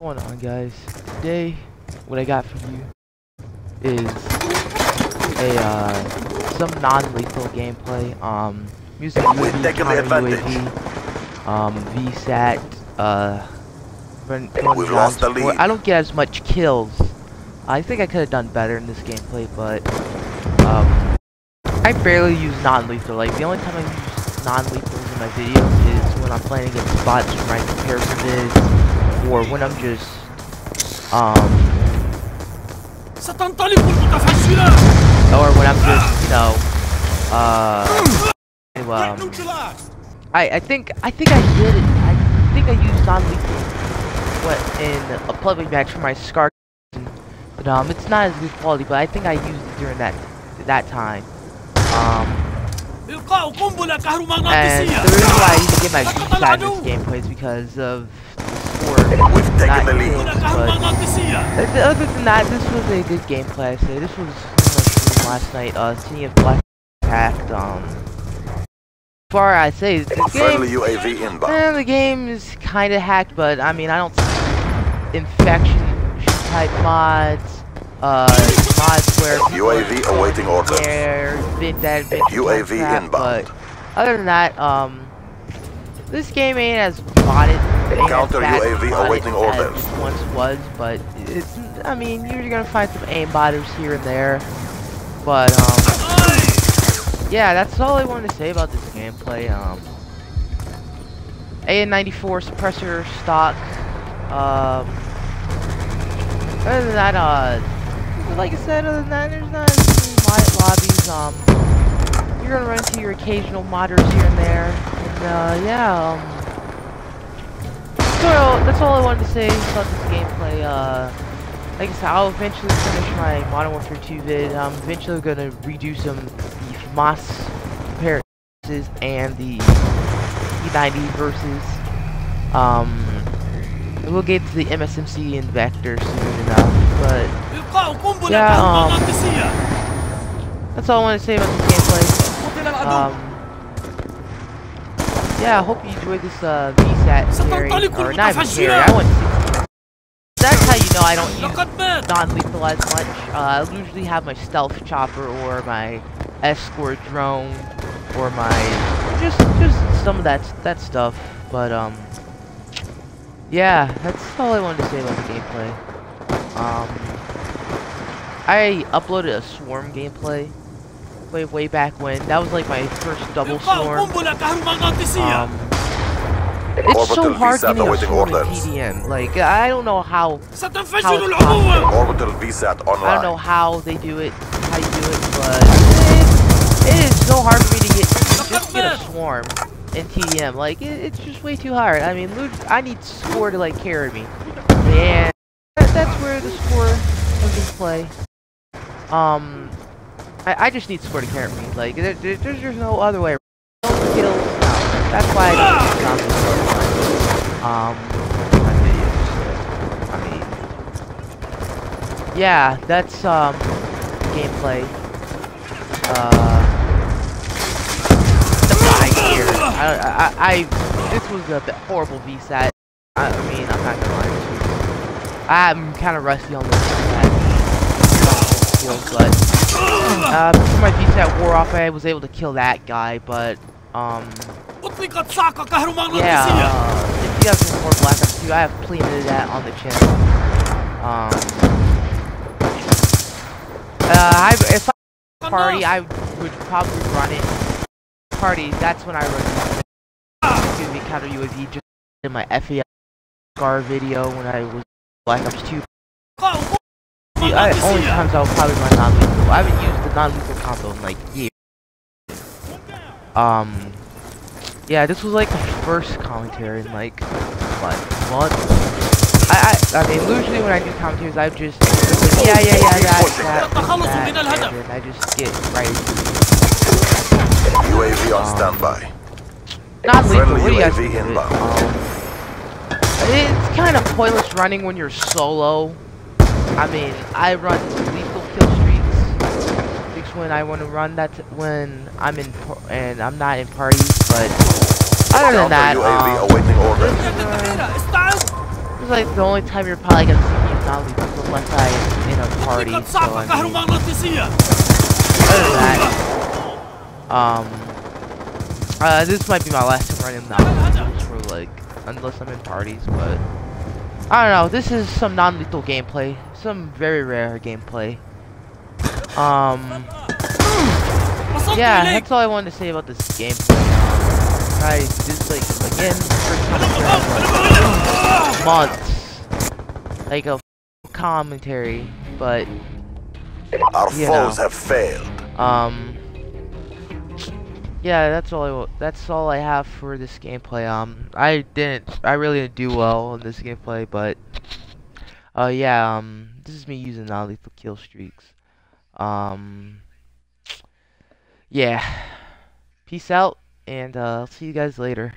going on guys? Today what i got for you is a uh some non-lethal gameplay um using UAV, counter. UAV, um VSAT uh going We've lost the lead. I don't get as much kills. I think I could have done better in this gameplay but um I barely use non-lethal. Like the only time I use non-lethals in my videos is when I'm playing against bots from my comparison vids or when I'm just, um, or when I'm just, you know, uh, to, um, I, I think, I think I did I think I used non-lethal, what, in a public match for my Scar, but, um, it's not as good quality, but I think I used it during that, that time, um, and the reason why I used to get my VSAT in this gameplay is because of We've taken the lead. But other than that, this was a good gameplay. So this was last night. Uh, City of Black Pact. Um, far I say the game. UAV inbound. Eh, the game is kind of hacked, but I mean I don't. Infection type mods. Uh, mods where UAV awaiting orders. That UAV inbound. But other than that, um, this game ain't as modded Counter UAV awaiting orders. once was, but it's. I mean, you're gonna find some aimbotters here and there, but um, yeah, that's all I wanted to say about this gameplay. Um, AN94 suppressor stock. Um, other than that, uh, like I said, other than that, there's not any lobbies. Um, you're gonna run into your occasional modders here and there, and uh, yeah. Um, all, that's all I wanted to say about this gameplay. Uh, like I said, I'll eventually finish my Modern Warfare 2 vid. I'm eventually going to redo some the Famas comparisons and the E90 versus. Um, we'll get to the MSMC and Vector soon enough, but yeah, um, that's all I want to say about this gameplay. Um, yeah, I hope you enjoyed this uh, VSAT series or not even I went That's how you know I don't use non-lethal as much. Uh, I usually have my stealth chopper or my escort drone or my just just some of that that stuff. But um, yeah, that's all I wanted to say about the gameplay. Um, I uploaded a swarm gameplay way, way back when. That was like my first double swarm. Um, it's so hard to get a TDM. Like, I don't know how, how Orbital I don't know how they do it, how you do it, but it, it is so hard for me to get, just get a swarm in TDM. Like, it, it's just way too hard. I mean, I need score to, like, carry me. And that's where the score comes into play. Um, I, I just need score to carry me. Like there, there- there's just no other way. No skills. No. That's why I don't use zombies the time. Um. I mean. Yeah, that's um gameplay. Uh, here. I, I, I, this was a horrible VSAT. I, mean, I'm not gonna lie to you. I'm kind of rusty on this heals, but uh, before my VSAT wore off, I was able to kill that guy, but um, yeah, uh, if you guys want more Black Ops 2, I have plenty of that on the channel. Um, uh, I, if I party, I would probably run it. Party, that's when I run it. It's gonna counter UAV just in my FAR video when I was Black Ops 2 the I, only times I'll probably run non-lethal. I haven't used the non-lethal combo in like years. Um, yeah, this was like the first commentary in like what months. I, I I mean, usually when I do commentaries, I just like, yeah yeah yeah yeah that, that, that, and I just get right. UAV on um, standby. Not lethal. What do you guys think? Um, it's kind of pointless running when you're solo. I mean, I run lethal kill streaks, which when I want to run. that, when I'm in and I'm not in parties. But other than that, um, uh, it's like the only time you're probably gonna see me not lethal unless I'm in a party. So I mean, other than that, um, uh, this might be my last time running the for like unless I'm in parties, but. I don't know. This is some non-lethal gameplay, some very rare gameplay. Um, yeah, that's all I wanted to say about this gameplay. Um, I just like again, first time in like months, like a commentary, but Our You foes have failed. Um. Yeah, that's all. I, that's all I have for this gameplay. Um, I didn't. I really didn't do well in this gameplay, but. Uh, yeah. Um, this is me using non-lethal kill streaks. Um. Yeah. Peace out, and uh, I'll see you guys later.